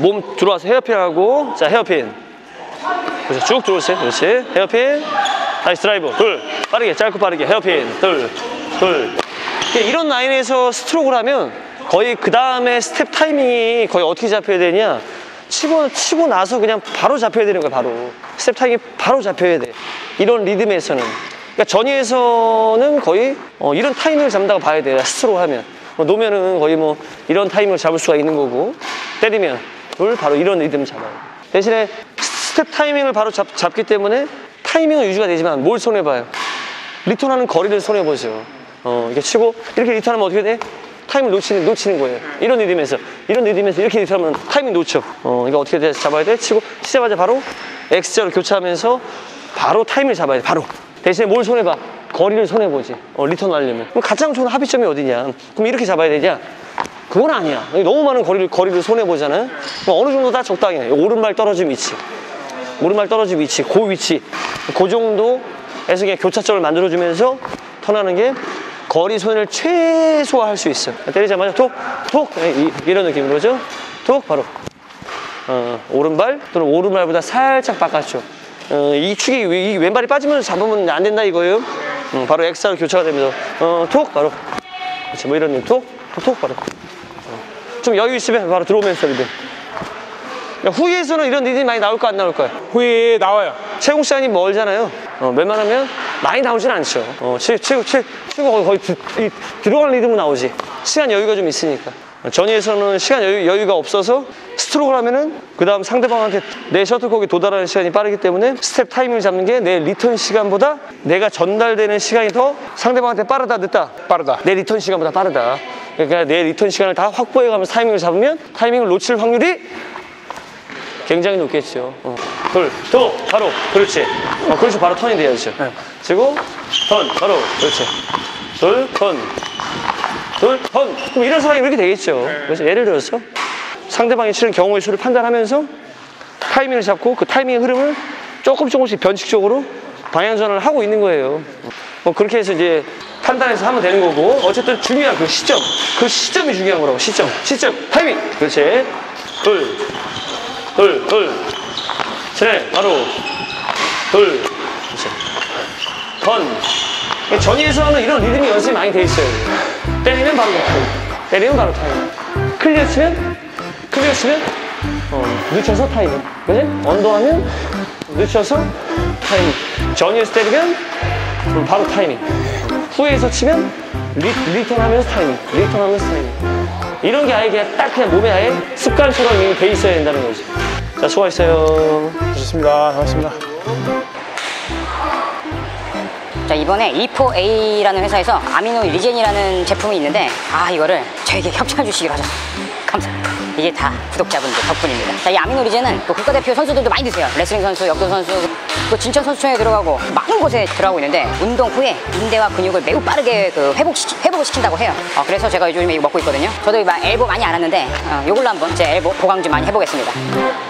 몸 들어와서 헤어핀하고 자 헤어핀. 그렇죠. 쭉 들어오세요. 그렇지. 헤어핀. 다시 드라이브. 둘. 빠르게 짧고 빠르게. 헤어핀. 둘둘. 이런 라인에서 스트로크를 하면 거의 그 다음에 스텝 타이밍이 거의 어떻게 잡혀야 되냐. 치고 치고 나서 그냥 바로 잡혀야 되는 거야 바로. 스텝 타이밍이 바로 잡혀야 돼. 이런 리듬에서는. 그러니까 전위에서는 거의 어, 이런 타이밍을 잡는다고 봐야 돼. 스트로크 하면. 뭐 놓으면은 거의 뭐 이런 타이밍을 잡을 수가 있는 거고. 때리면 둘 바로 이런 리듬 잡아요. 대신에 스텝 타이밍을 바로 잡, 잡기 때문에 타이밍은 유지가 되지만 뭘 손해봐요? 리턴하는 거리를 손해보죠. 어, 이렇게 치고 이렇게 리턴하면 어떻게 돼? 타이밍 놓치는, 놓치는 거예요. 이런 리듬에서 이런 리듬에서 이렇게 리턴하면 타이밍 놓쳐 어, 이거 어떻게 돼? 잡아야 돼? 치고 치자마자 바로 X자로 교차하면서 바로 타이밍을 잡아야 돼 바로. 대신에 뭘 손해봐? 거리를 손해보지. 어, 리턴 하려면. 그럼 가장 좋은 합의점이 어디냐? 그럼 이렇게 잡아야 되냐 그건 아니야. 너무 많은 거리를, 거리를 손해보잖아. 그럼 어느 정도 다 적당해. 오른발 떨어진 위치. 오른발 떨어진 위치 그 위치. 그 정도에서 그냥 교차점을 만들어주면서 턴하는 게 거리 손해를 최소화할 수 있어. 때리자마자 톡 톡 이런 느낌으로죠? 톡 바로. 어, 오른발 또는 오른발보다 살짝 바깥쪽. 어, 이 축이 이 왼발이 빠지면서 잡으면 안 된다 이거예요. 음, 바로 X로 교차가 되면서 어, 톡 바로. 그렇지 뭐 이런 느낌. 톡톡 바로. 어. 좀 여유 있으면 바로 들어오면서 리듬 그러니까 후위에서는 이런 리듬이 많이 나올까 안 나올까요? 후에 나와요. 최공 시간이 멀잖아요. 어, 웬만하면 많이 나오진 않죠. 어, 치, 치고, 치, 치고 거의, 거의 드, 이, 들어가는 리듬은 나오지. 시간 여유가 좀 있으니까. 어, 전위에서는 시간 여유, 여유 가 없어서 스트로크를 하면은 그 다음 상대방한테 내 셔틀콕이 도달하는 시간이 빠르기 때문에 스텝 타이밍을 잡는 게 내 리턴 시간보다 내가 전달되는 시간이 더 상대방한테 빠르다 늦다 빠르다. 내 리턴 시간보다 빠르다 그러니까 내 리턴 시간을 다 확보해가면서 타이밍을 잡으면 타이밍을 놓칠 확률이 굉장히 높겠죠. 어. 둘, 또 바로 그렇지. 어, 그렇지 바로 턴이 돼야죠. 그리고 턴 바로 그렇지. 둘, 턴, 둘, 턴. 그럼 이런 상황이 이렇게 되겠죠. 그래서 예를 들어서 상대방이 치는 경우의 수를 판단하면서 타이밍을 잡고 그 타이밍의 흐름을 조금 조금씩 변칙적으로 방향 전환을 하고 있는 거예요. 뭐 그렇게 해서 이제 판단해서 하면 되는 거고 어쨌든 중요한 그 시점, 그 시점이 중요한 거라고 시점, 시점, 타이밍. 그렇지. 둘, 둘, 둘, 셋, 바로, 둘, 셋. 턴. 전위에서는 이런 리듬이 연습이 많이 돼 있어요. 때리면 바로 타임. 때리면 바로 타임. 클리어 치면, 클리어 치면, 어, 늦춰서 타임. 그지? 언더하면, 늦춰서 타임. 전위에서 때리면, 바로 타이밍. 후위에서 치면, 리, 리턴 하면서 타이밍. 리턴 하면서 타이밍. 이런 게 아예 그냥 딱 그냥 몸에 아예 습관처럼 이미 돼 있어야 된다는 거지. 자, 수고하셨어요. 좋습니다. 반갑습니다. 자 이번에 E4A라는 회사에서 아미노 리젠이라는 제품이 있는데 아 이거를 저에게 협찬해 주시기로 하셨어요 감사합니다 이게 다 구독자분들 덕분입니다. 자 이 아미노 리젠은 또 국가대표 선수들도 많이 드세요. 레슬링 선수, 역도 선수 또 진천 선수촌에 들어가고 많은 곳에 들어가고 있는데 운동 후에 인대와 근육을 매우 빠르게 그 회복시, 회복을 시킨다고 해요. 어, 그래서 제가 요즘에 이거 먹고 있거든요. 저도 막 엘보 많이 안 왔는데 어, 이걸로 한번 제 엘보 보강 좀 많이 해보겠습니다